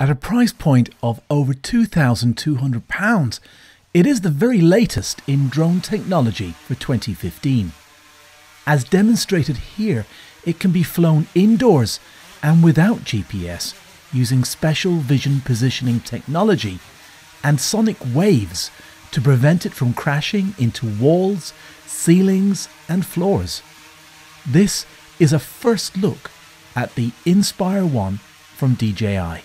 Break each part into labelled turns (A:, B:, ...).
A: At a price point of over £2,200, it is the very latest in drone technology for 2015. As demonstrated here, it can be flown indoors and without GPS using special vision positioning technology and sonic waves to prevent it from crashing into walls, ceilings, and floors. This is a first look at the Inspire 1 from DJI.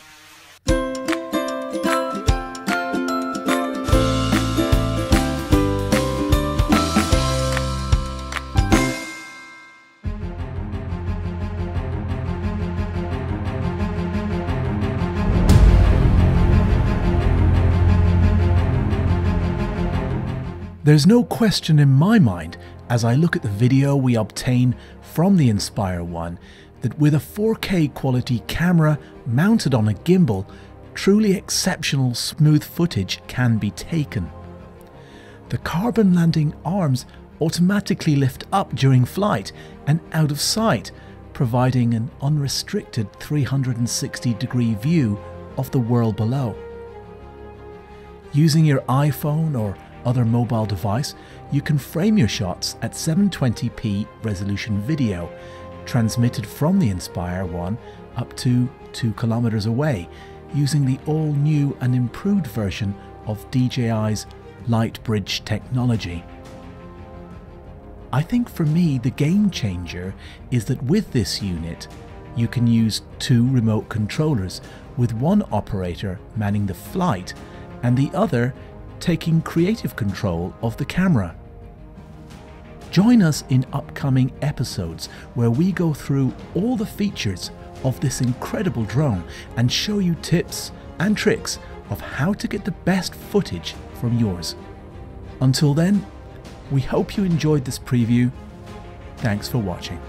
A: There's no question in my mind as I look at the video we obtain from the Inspire 1 that with a 4K quality camera mounted on a gimbal, truly exceptional smooth footage can be taken. The carbon landing arms automatically lift up during flight and out of sight, providing an unrestricted 360 degree view of the world below. Using your iPhone or other mobile device, you can frame your shots at 720p resolution video, transmitted from the Inspire 1 up to 2 kilometers away, using the all new and improved version of DJI's Lightbridge technology. I think for me the game changer is that with this unit you can use two remote controllers with one operator manning the flight and the other taking creative control of the camera. Join us in upcoming episodes where we go through all the features of this incredible drone and show you tips and tricks of how to get the best footage from yours. Until then, we hope you enjoyed this preview. Thanks for watching.